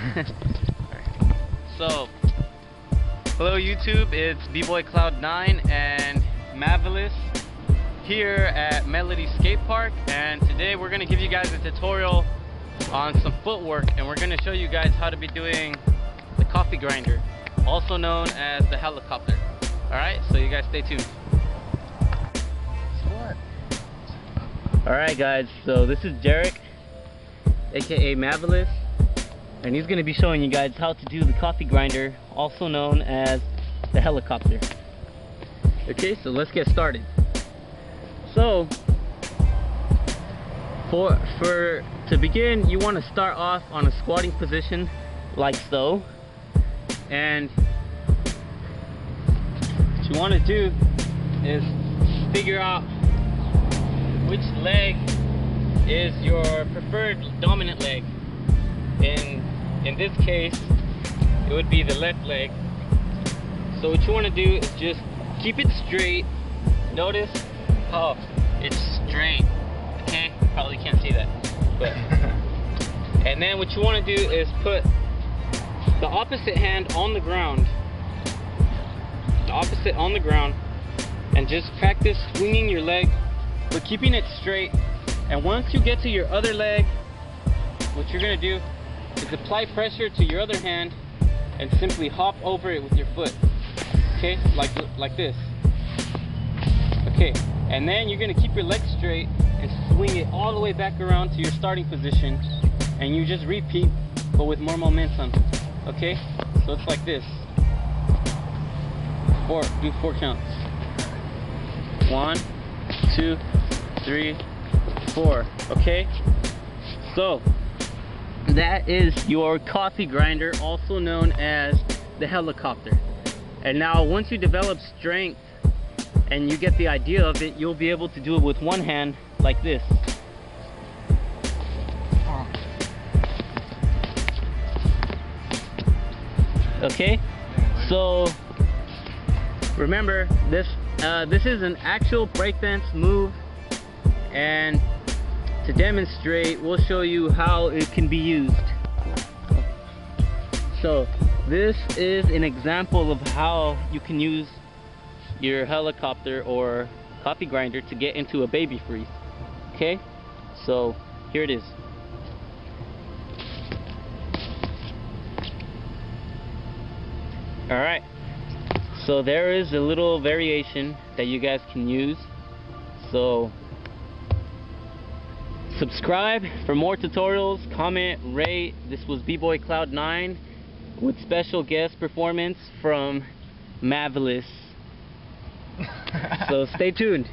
so, hello YouTube, it's B-Boy Cloud9 and Mavelis here at Melody Skate Park and today we're going to give you guys a tutorial on some footwork and we're going to show you guys how to be doing the coffee grinder, also known as the helicopter. Alright, so you guys stay tuned. Alright guys, so this is Jarek, aka Mavelis, and he's going to be showing you guys how to do the coffee grinder, also known as the helicopter. Okay, so let's get started. So, for, for to begin, you want to start off on a squatting position, like so, and what you want to do is figure out which leg is your preferred dominant leg. In in this case, it would be the left leg. So what you want to do is just keep it straight. Notice how it's straight. Okay, probably can't see that, but and then what you want to do is put the opposite hand on the ground. The opposite on the ground, and just practice swinging your leg but keeping it straight. And once you get to your other leg, what you're gonna do is apply pressure to your other hand and simply hop over it with your foot. Okay, like, like this. Okay, and then you're gonna keep your leg straight and swing it all the way back around to your starting position. And you just repeat, but with more momentum. Okay, so it's like this. Four, do four counts. One, two, three, four. Okay? So, that is your coffee grinder, also known as the helicopter. And now, once you develop strength and you get the idea of it, you'll be able to do it with one hand like this. Okay? So, remember, this uh, this is an actual breakdance move and to demonstrate we'll show you how it can be used. So this is an example of how you can use your helicopter or coffee grinder to get into a baby freeze. Okay? So here it is. All right. So there is a little variation that you guys can use. So subscribe for more tutorials, comment, rate. This was B-Boy Cloud9 with special guest performance from Mavelis. so stay tuned.